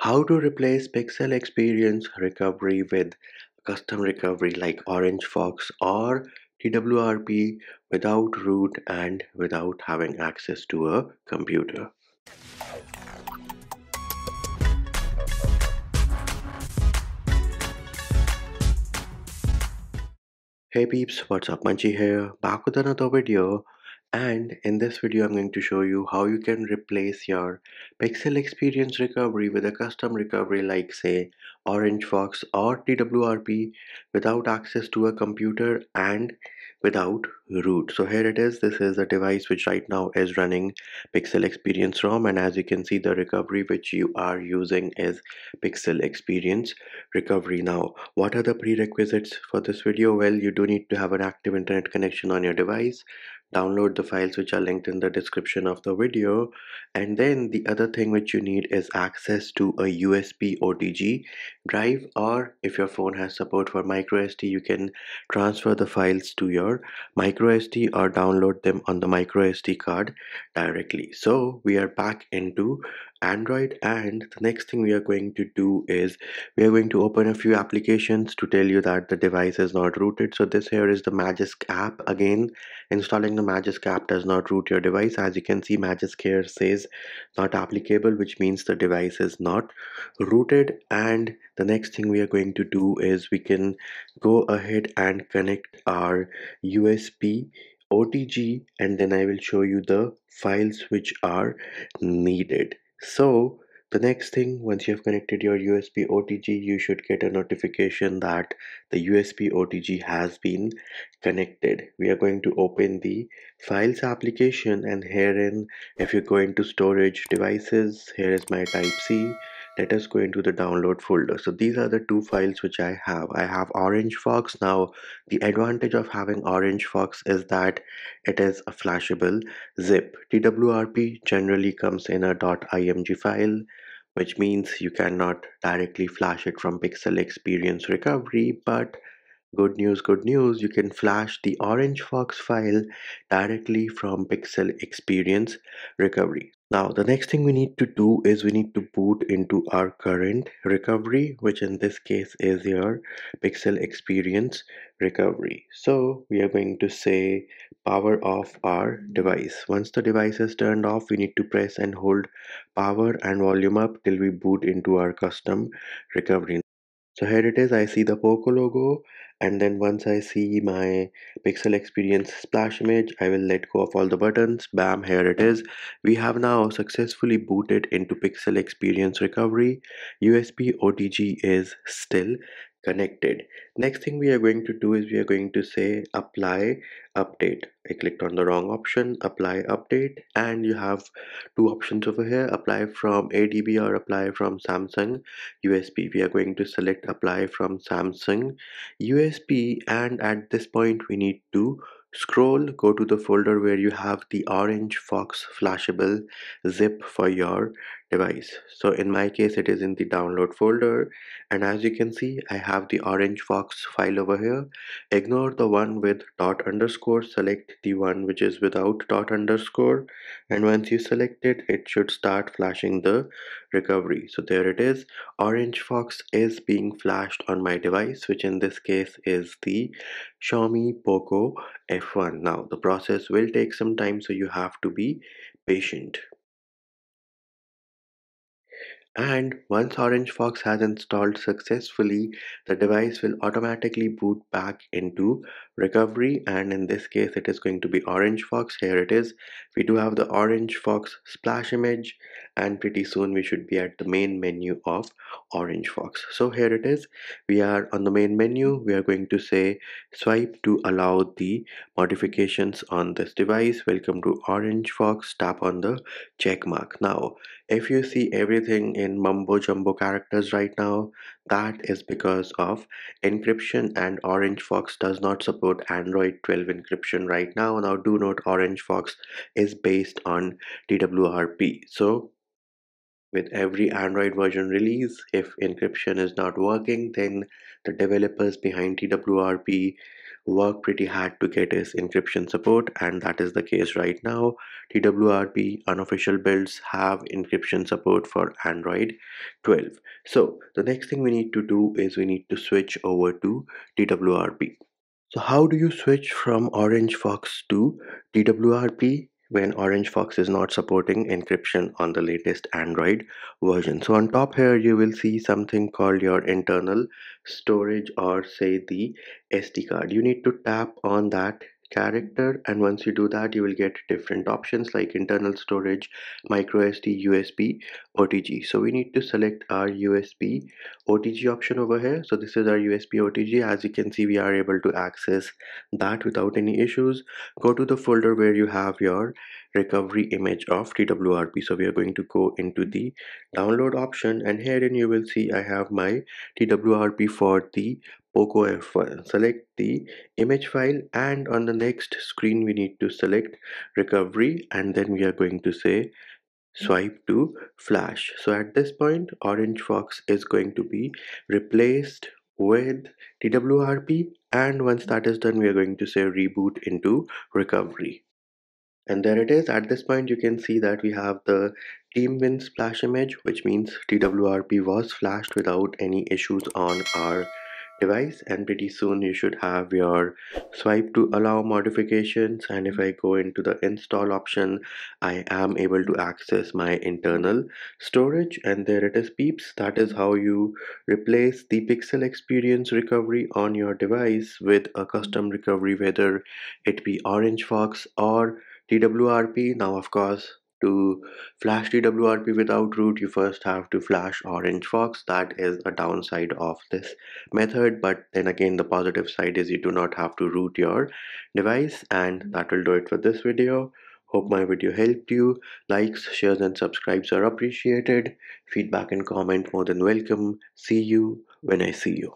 How to replace pixel experience recovery with custom recovery like Orange Fox or TWRP without root and without having access to a computer. Hey peeps, what's up Munchy here, back with another video and in this video I'm going to show you how you can replace your pixel experience recovery with a custom recovery like say Orange Fox or TWRP without access to a computer and without root. So here it is. This is a device which right now is running pixel experience rom. And as you can see the recovery which you are using is pixel experience recovery. Now what are the prerequisites for this video? Well you do need to have an active internet connection on your device download the files which are linked in the description of the video. And then the other thing which you need is access to a USB OTG drive or if your phone has support for microSD you can transfer the files to your microSD or download them on the microSD card directly. So we are back into Android and the next thing we are going to do is we are going to open a few applications to tell you that the device is not rooted. So this here is the Magisk app. Again installing the Magisk app does not root your device. As you can see Magisk here says not applicable which means the device is not rooted. And the next thing we are going to do is we can go ahead and connect our USB OTG and then I will show you the files which are needed so the next thing once you have connected your USB OTG you should get a notification that the USB OTG has been connected. We are going to open the files application and herein if you go into storage devices here is my type C let us go into the download folder. So these are the two files which I have. I have Orange Fox. Now the advantage of having Orange Fox is that it is a flashable zip. TWRP generally comes in a .img file which means you cannot directly flash it from pixel experience recovery. But good news good news you can flash the orange fox file directly from pixel experience recovery now the next thing we need to do is we need to boot into our current recovery which in this case is your pixel experience recovery. So we are going to say power off our device. Once the device is turned off we need to press and hold power and volume up till we boot into our custom recovery so here it is i see the poco logo and then once I see my pixel experience splash image I will let go of all the buttons bam here it is. We have now successfully booted into pixel experience recovery. USB OTG is still connected. Next thing we are going to do is we are going to say apply update. I clicked on the wrong option apply update and you have two options over here. Apply from adb or apply from samsung usb we are going to select apply from samsung usb and at this point we need to scroll go to the folder where you have the orange fox flashable zip for your device. So in my case it is in the download folder. And as you can see I have the orange fox file over here. Ignore the one with dot underscore select the one which is without dot underscore. And once you select it it should start flashing the recovery. So there it is. Orange fox is being flashed on my device which in this case is the Xiaomi Poco F1 now the process will take some time so you have to be patient and once Orange Fox has installed successfully, the device will automatically boot back into recovery and in this case it is going to be Orange Fox. Here it is. We do have the Orange Fox splash image and pretty soon we should be at the main menu of Orange Fox. So here it is. We are on the main menu. We are going to say swipe to allow the modifications on this device. Welcome to Orange Fox. Tap on the check mark. Now if you see everything in mumbo jumbo characters right now, that is because of encryption and Orange Fox does not support Android 12 encryption right now. Now do note Orange Fox is based on TWRP. So with every Android version release, if encryption is not working, then the developers behind TWRP work pretty hard to get is encryption support and that is the case right now twrp unofficial builds have encryption support for android 12 so the next thing we need to do is we need to switch over to twrp so how do you switch from orange fox to twrp when Orange Fox is not supporting encryption on the latest Android version. So on top here you will see something called your internal storage or say the SD card. You need to tap on that character and once you do that you will get different options like internal storage micro sd usb otg so we need to select our usb otg option over here. So this is our usb otg as you can see we are able to access that without any issues. Go to the folder where you have your recovery image of twrp so we are going to go into the download option and herein you will see i have my twrp for the Poco F1. Select the image file and on the next screen we need to select recovery and then we are going to say swipe to flash. So at this point Orange Fox is going to be replaced with TWRP and once that is done we are going to say reboot into recovery. And there it is. At this point you can see that we have the team win splash image which means TWRP was flashed without any issues on our device. And pretty soon you should have your swipe to allow modifications. And if I go into the install option I am able to access my internal storage. And there it is peeps. That is how you replace the pixel experience recovery on your device with a custom recovery whether it be orange fox or twrp now of course to flash TWRP without root, you first have to flash Orange Fox. That is a downside of this method. But then again, the positive side is you do not have to root your device. And mm-hmm. that will do it for this video. Hope my video helped you. Likes, shares and subscribes are appreciated. Feedback and comment more than welcome. See you when I see you.